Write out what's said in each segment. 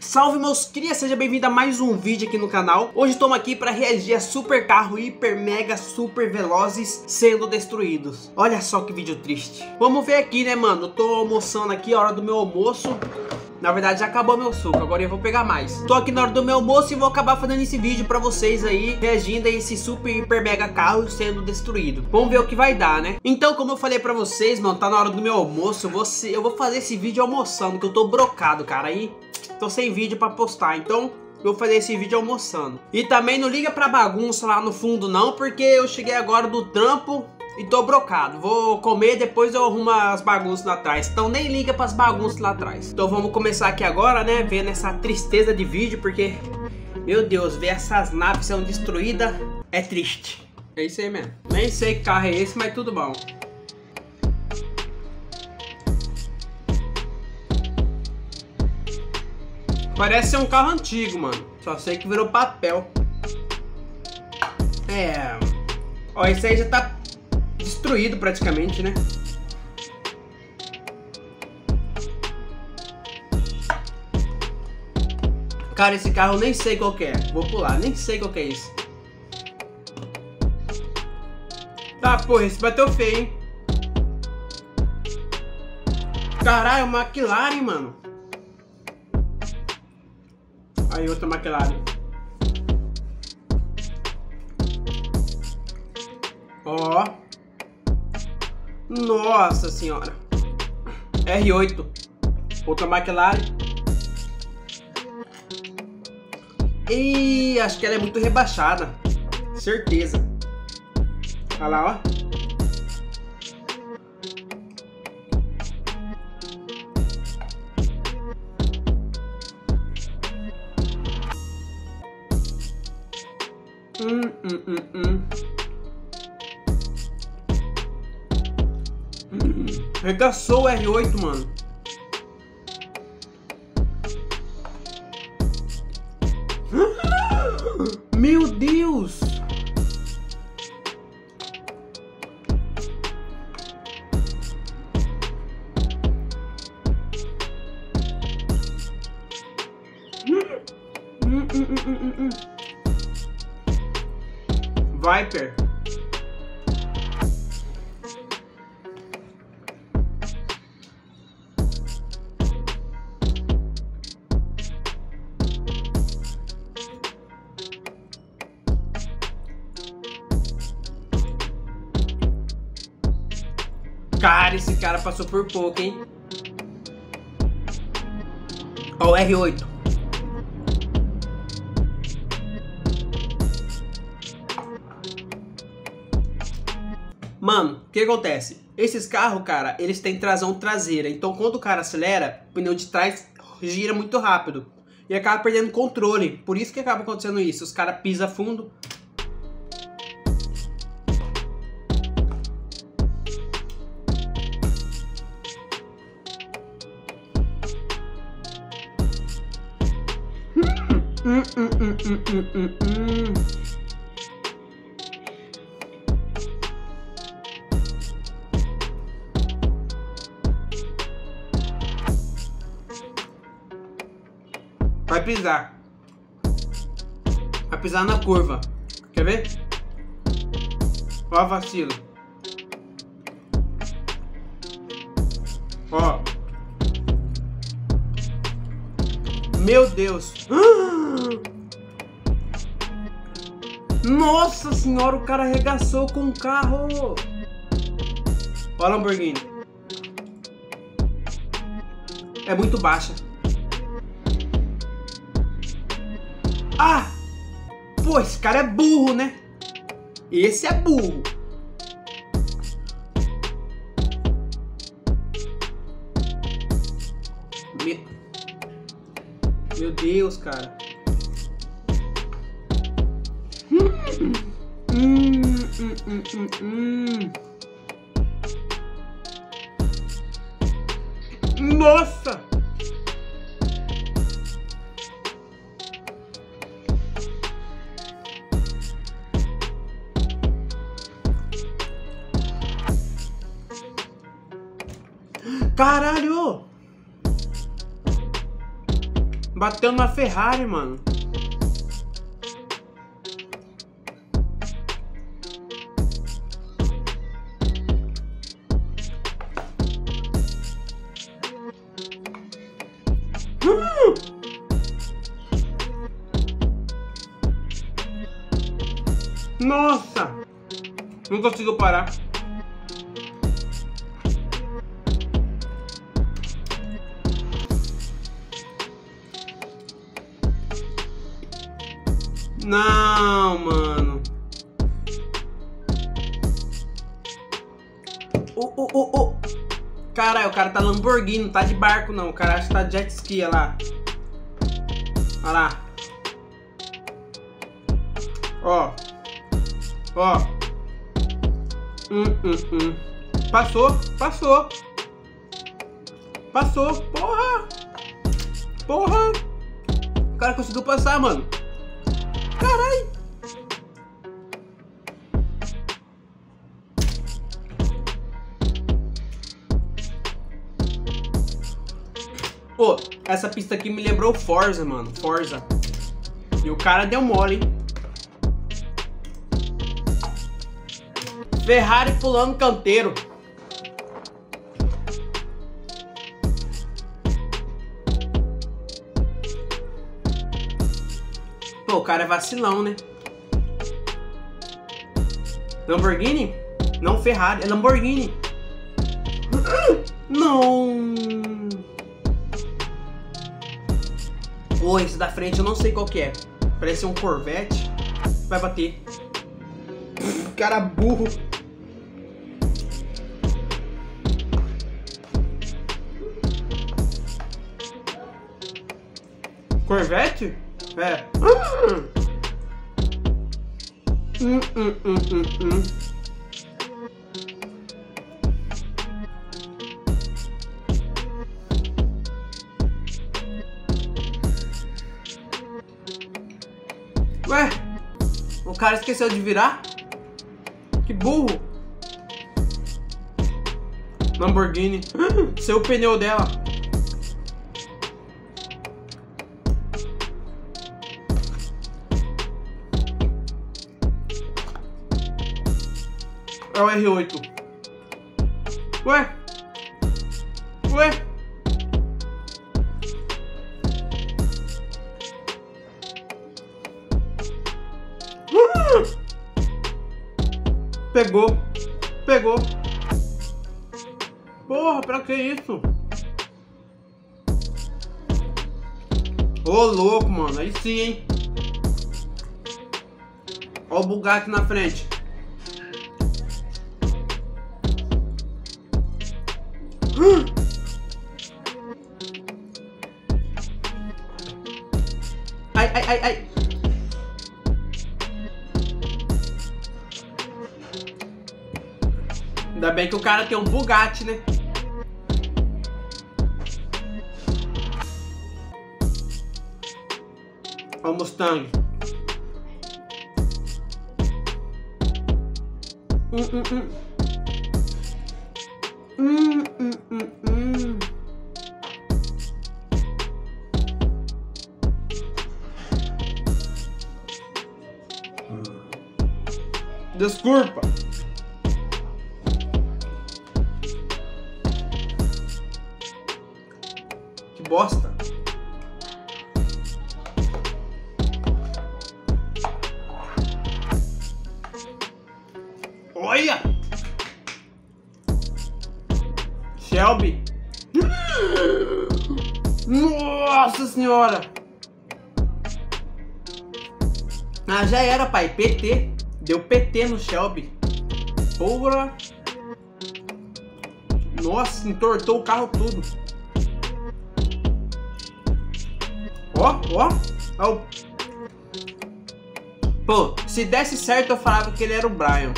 Salve meus crias, seja bem-vindo a mais um vídeo aqui no canal. Hoje estamos aqui para reagir a super carro hiper mega super velozes sendo destruídos. Olha só que vídeo triste. Vamos ver aqui né mano, eu tô almoçando aqui, a hora do meu almoço. Na verdade já acabou meu suco, agora eu vou pegar mais. Tô aqui na hora do meu almoço e vou acabar fazendo esse vídeo pra vocês aí Reagindo a esse super hiper mega carro sendo destruído. Vamos ver o que vai dar, né? Então como eu falei pra vocês, mano, tá na hora do meu almoço. Eu vou, eu vou fazer esse vídeo almoçando, que eu tô brocado, cara Aí tô sem vídeo pra postar, então eu vou fazer esse vídeo almoçando. E também não liga pra bagunça lá no fundo não, porque eu cheguei agora do trampo e tô brocado. Vou comer, depois eu arrumo as bagunças lá atrás. Então nem liga pras bagunças lá atrás. Então vamos começar aqui agora, né, vendo essa tristeza de vídeo, porque, meu Deus, ver essas naves sendo destruídas é triste. É isso aí mesmo. Nem sei que carro é esse, mas tudo bom. Parece ser um carro antigo, mano. Só sei que virou papel. É. Ó, esse aí já tá destruído praticamente, né? Cara, esse carro nem sei qual é. Vou pular, nem sei qual é esse. Tá, porra, esse bateu feio, hein? Caralho, uma McLaren, mano. Aí outra McLaren. Ó. Nossa senhora. R8. Outra McLaren. E acho que ela é muito rebaixada. Certeza. Olha lá, ó. Hum, regaçou o R8, mano. Meu Deus! Hum, hum, hum. Viper. Cara, esse cara passou por pouco, hein? Ó, o R8. O que acontece? Esses carros, cara, eles têm tração traseira. Então, quando o cara acelera, o pneu de trás gira muito rápido. E acaba perdendo controle. Por isso que acaba acontecendo isso. Os caras pisam fundo. Hum, hum, hum, pisar. Vai pisar na curva. Quer ver? Ó vacilo. Ó. Meu Deus. Nossa senhora, o cara arregaçou com o carro. Ó a Lamborghini. É muito baixa. Pô, esse cara é burro, né? Esse é burro. Me... Meu Deus, cara. Hum, hum, hum, hum, hum, hum. Nossa! Caralho! Bateu na Ferrari, mano. Nossa! Não consigo parar. Não, mano. Oh, oh, oh, oh. Caralho, o cara tá Lamborghini, não tá de barco não. O cara acha que tá jet ski, olha lá. Olha lá. Ó. Ó. Hum, hum, hum. Passou, passou. Passou, porra. Porra. O cara conseguiu passar, mano. Caralho! Pô, essa pista aqui me lembrou Forza, mano. Forza. E o cara deu mole, hein? Ferrari pulando canteiro. Pô, o cara é vacilão, né? Lamborghini? Não Ferrari, é Lamborghini. Não. Pô, esse da frente eu não sei qual que é. Parece um Corvette. Vai bater. Cara burro. Corvette? É. Hum, hum, hum, hum, hum. Ué, o cara esqueceu de virar? Que burro! Lamborghini. Seu pneu dela. É o R8. Ué? Ué? Pegou. Pegou. Porra, pra que isso? Ô, louco, mano. Aí sim, hein? Ó o Bugatti na frente. Ai, ai, ai, ai. Ainda bem que o cara tem um Bugatti, né? Olha o Mustang. Hum, hum, hum. Hum, hum, hum, hum. Desculpa. Que bosta. Olha! Shelby. Nossa senhora! Ah, já era, pai. PT. Deu PT no Shelby. Porra. Nossa, entortou o carro tudo. Ó, ó. ó. Pô, se desse certo eu falava que ele era o Brian.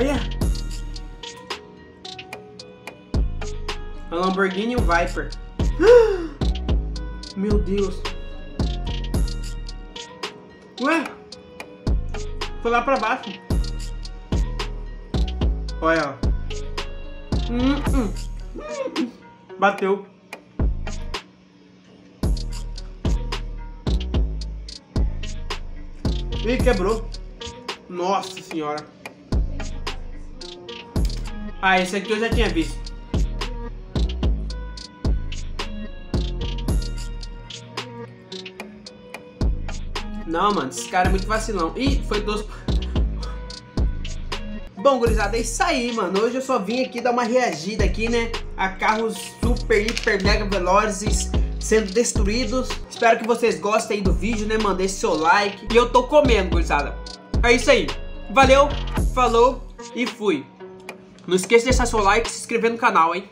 Olha! A Lamborghini e o Viper. Meu Deus. Ué? Foi lá pra baixo. Olha, ó. Hum, hum. Bateu. Ih, quebrou. Nossa senhora. Ah, esse aqui eu já tinha visto. Não, mano, esse cara é muito vacilão. Ih, foi doce. Bom, gurizada, é isso aí, mano. Hoje eu só vim aqui dar uma reagida aqui, né? A carros super, hiper, mega velozes sendo destruídos. Espero que vocês gostem aí do vídeo, né? Mandei seu like. E eu tô comendo, gurizada. É isso aí. Valeu, falou e fui. Não esqueça de deixar seu like e se inscrever no canal, hein?